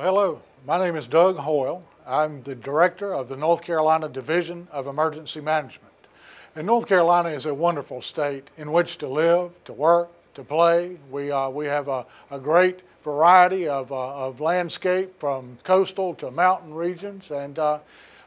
Well, hello, my name is Doug Hoyle. I'm the director of the North Carolina Division of Emergency Management. And North Carolina is a wonderful state in which to live, to work, to play. We, uh, we have a, a great variety of, uh, of landscape from coastal to mountain regions, and, uh,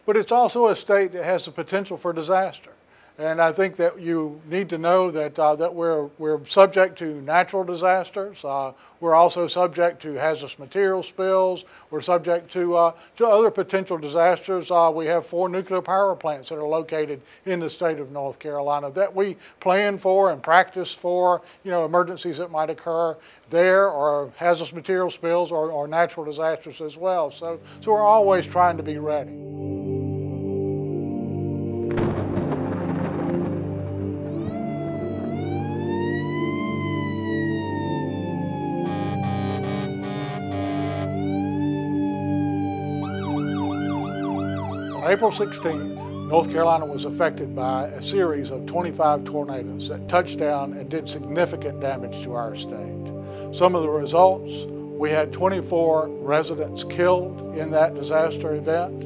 but it's also a state that has the potential for disaster. And I think that you need to know that, uh, that we're, we're subject to natural disasters. Uh, we're also subject to hazardous material spills. We're subject to, uh, to other potential disasters. Uh, we have four nuclear power plants that are located in the state of North Carolina that we plan for and practice for, you know, emergencies that might occur there or hazardous material spills or, or natural disasters as well. So, so we're always trying to be ready. On April 16th, North Carolina was affected by a series of 25 tornadoes that touched down and did significant damage to our state. Some of the results, we had 24 residents killed in that disaster event.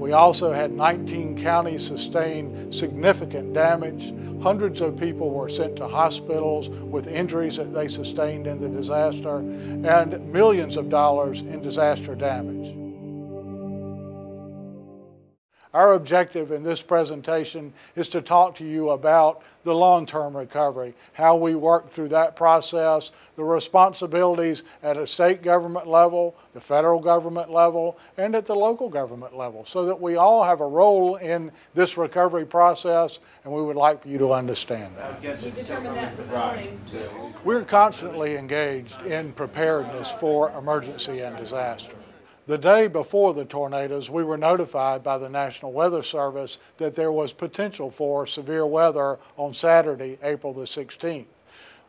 We also had 19 counties sustain significant damage. Hundreds of people were sent to hospitals with injuries that they sustained in the disaster and millions of dollars in disaster damage. Our objective in this presentation is to talk to you about the long-term recovery, how we work through that process, the responsibilities at a state government level, the federal government level, and at the local government level, so that we all have a role in this recovery process, and we would like for you to understand that. You determined that this morning. We're constantly engaged in preparedness for emergency and disaster. The day before the tornadoes, we were notified by the National Weather Service that there was potential for severe weather on Saturday, April the 16th.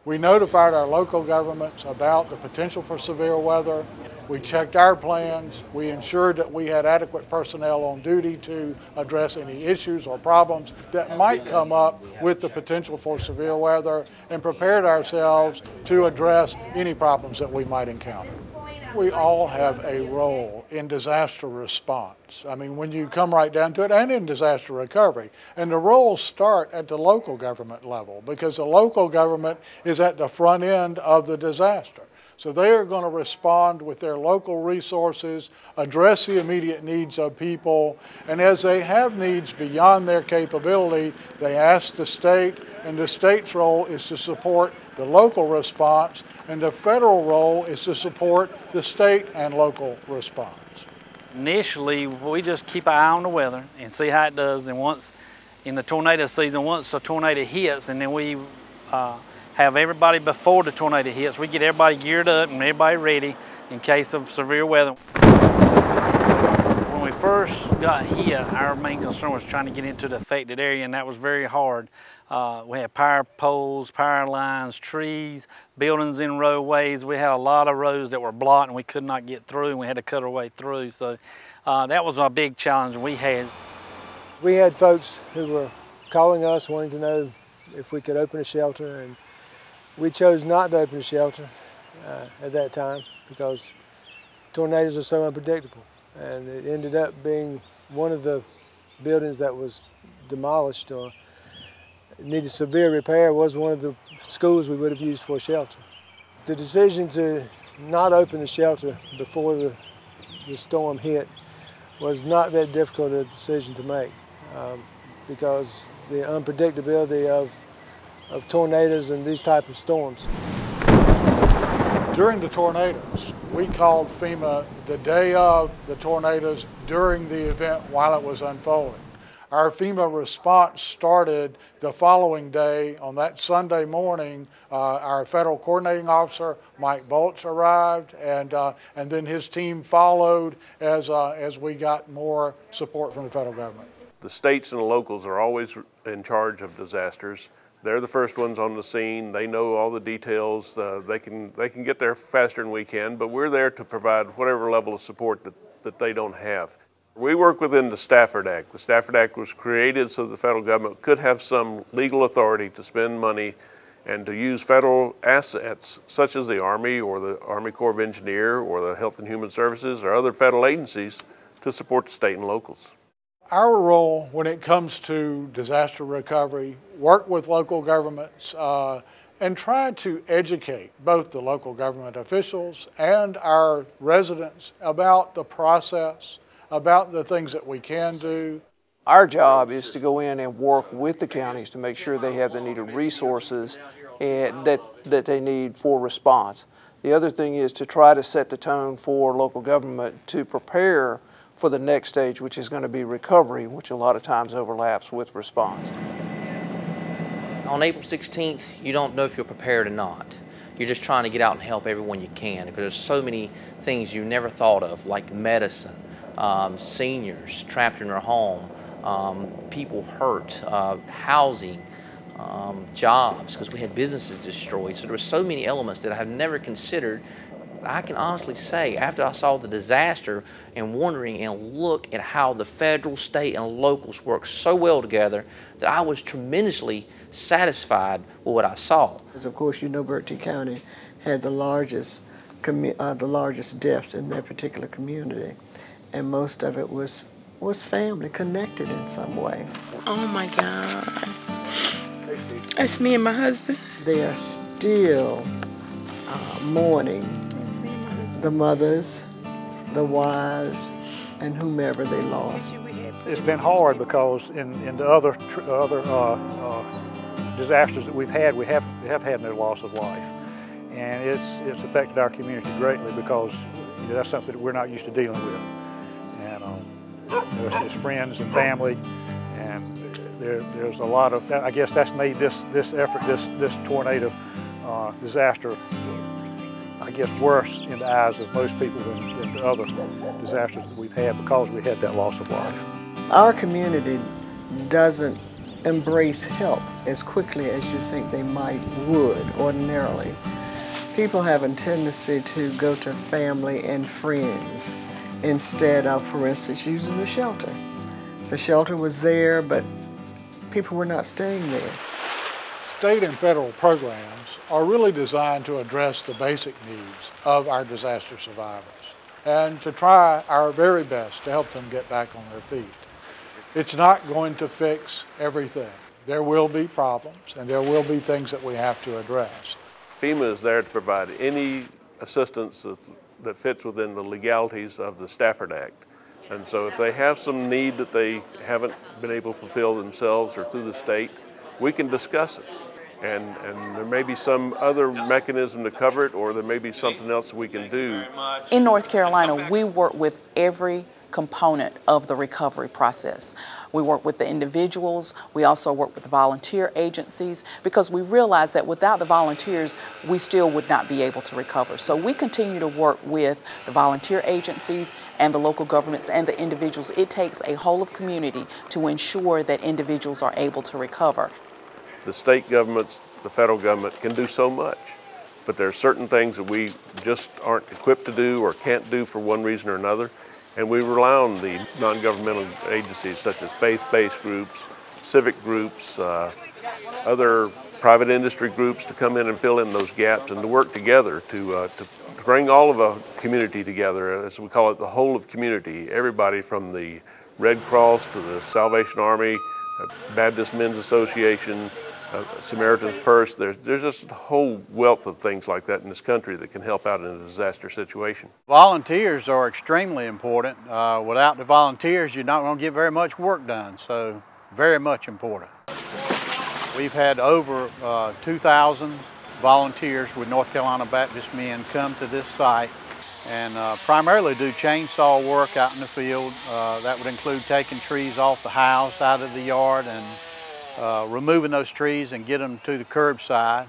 We notified our local governments about the potential for severe weather. We checked our plans. We ensured that we had adequate personnel on duty to address any issues or problems that might come up with the potential for severe weather and prepared ourselves to address any problems that we might encounter. We all have a role in disaster response. I mean, when you come right down to it, and in disaster recovery. And the roles start at the local government level because the local government is at the front end of the disaster. So they are going to respond with their local resources, address the immediate needs of people, and as they have needs beyond their capability, they ask the state, and the state's role is to support the local response, and the federal role is to support the state and local response. Initially, we just keep an eye on the weather and see how it does, and once in the tornado season, once a tornado hits, and then we uh, have everybody before the tornado hits, we get everybody geared up and everybody ready in case of severe weather When we first got hit, our main concern was trying to get into the affected area, and that was very hard. Uh, we had power poles, power lines, trees, buildings in roadways. We had a lot of roads that were blocked, and we could not get through, and we had to cut our way through. So uh, that was a big challenge we had. We had folks who were calling us wanting to know if we could open a shelter, and we chose not to open a shelter uh, at that time because tornadoes are so unpredictable and it ended up being one of the buildings that was demolished or needed severe repair was one of the schools we would have used for a shelter. The decision to not open the shelter before the, the storm hit was not that difficult a decision to make um, because the unpredictability of, of tornadoes and these type of storms. During the tornadoes, we called FEMA the day of the tornadoes during the event while it was unfolding. Our FEMA response started the following day. On that Sunday morning, uh, our federal coordinating officer, Mike Bolch, arrived, and, uh, and then his team followed as, uh, as we got more support from the federal government. The states and the locals are always in charge of disasters. They're the first ones on the scene. They know all the details. Uh, they can they can get there faster than we can, but we're there to provide whatever level of support that, that they don't have. We work within the Stafford Act. The Stafford Act was created so the federal government could have some legal authority to spend money and to use federal assets such as the Army or the Army Corps of Engineer or the Health and Human Services or other federal agencies to support the state and locals. Our role when it comes to disaster recovery, work with local governments, uh, and try to educate both the local government officials and our residents about the process, about the things that we can do. Our job is to go in and work with the counties to make sure they have the needed resources that, that they need for response. The other thing is to try to set the tone for local government to prepare for the next stage, which is going to be recovery, which a lot of times overlaps with response. On April 16th, you don't know if you're prepared or not. You're just trying to get out and help everyone you can because there's so many things you never thought of, like medicine, um, seniors trapped in their home, um, people hurt, uh, housing, um, jobs, because we had businesses destroyed. So there were so many elements that I have never considered. I can honestly say, after I saw the disaster and wondering and look at how the federal, state, and locals work so well together, that I was tremendously satisfied with what I saw. As of course, you know, Bertie County had the largest, uh, the largest deaths in that particular community, and most of it was was family connected in some way. Oh my God. That's me and my husband. They are still uh, mourning the mothers, the wives, and whomever they lost. It's been hard because in, in the other other uh, uh, disasters that we've had, we have we have had no loss of life, and it's it's affected our community greatly because you know, that's something that we're not used to dealing with, and um, it's, it's friends and family, and there, there's a lot of. I guess that's made this this effort, this this tornado uh, disaster, I guess worse in the eyes of most people than, than the other disasters that we've had because we had that loss of life. Our community doesn't embrace help as quickly as you think they might would ordinarily. People have a tendency to go to family and friends instead of, for instance, using the shelter. The shelter was there, but people were not staying there. State and federal programs are really designed to address the basic needs of our disaster survivors and to try our very best to help them get back on their feet. It's not going to fix everything. There will be problems and there will be things that we have to address. FEMA is there to provide any assistance that, fits within the legalities of the Stafford Act. And so if they have some need that they haven't been able to fulfill themselves or through the state, we can discuss it. And, and there may be some other mechanism to cover it or there may be something else we can do. In North Carolina, we work with every component of the recovery process. We work with the individuals, we also work with the volunteer agencies because we realize that without the volunteers, we still would not be able to recover. So we continue to work with the volunteer agencies and the local governments and the individuals. It takes a whole of community to ensure that individuals are able to recover. The state governments, the federal government can do so much but there are certain things that we just aren't equipped to do or can't do for one reason or another. And we rely on the non-governmental agencies such as faith-based groups, civic groups, uh, other private industry groups to come in and fill in those gaps and to work together to, uh, to, bring all of a community together, as we call it, the whole of community. Everybody from the Red Cross to the Salvation Army, uh, Baptist Men's Association, Samaritan's Purse. There's, there's just a whole wealth of things like that in this country that can help out in a disaster situation. Volunteers are extremely important. Uh, without the volunteers, you're not going to get very much work done, so very much important. We've had over uh, 2,000 volunteers with North Carolina Baptist Men come to this site and uh, primarily do chainsaw work out in the field. Uh, that would include taking trees off the house, out of the yard, and uh, removing those trees and get them to the curbside.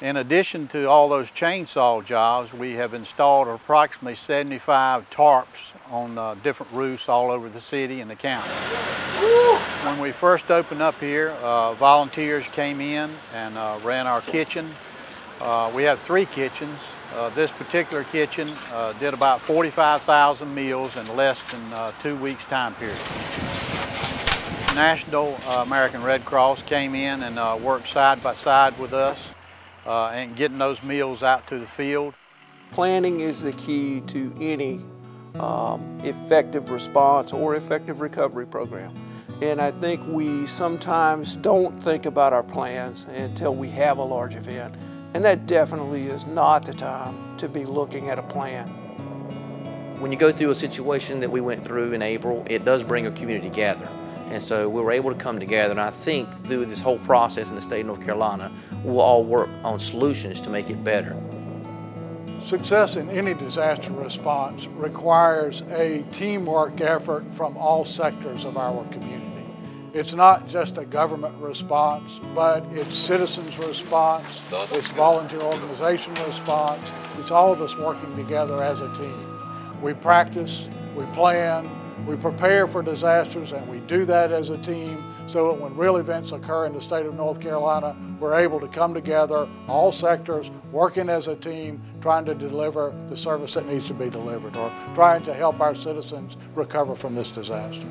In addition to all those chainsaw jobs, we have installed approximately 75 tarps on uh, different roofs all over the city and the county. When we first opened up here, uh, volunteers came in and uh, ran our kitchen. Uh, we have three kitchens. Uh, this particular kitchen did about 45,000 meals in less than two weeks time period. National uh, American Red Cross came in and uh, worked side by side with us. uh, and getting those meals out to the field. Planning is the key to any um, effective response or effective recovery program. And I think we sometimes don't think about our plans until we have a large event. And that definitely is not the time to be looking at a plan. When you go through a situation that we went through in April, it does bring a community together. And so we were able to come together, and I think through this whole process in the state of North Carolina, we'll all work on solutions to make it better. Success in any disaster response requires a teamwork effort from all sectors of our community. It's not just a government response, but it's citizens' response, it's volunteer organization response, it's all of us working together as a team. We practice, we plan, we prepare for disasters, and we do that as a team so that when real events occur in the state of North Carolina, we're able to come together, all sectors, working as a team, trying to deliver the service that needs to be delivered or trying to help our citizens recover from this disaster.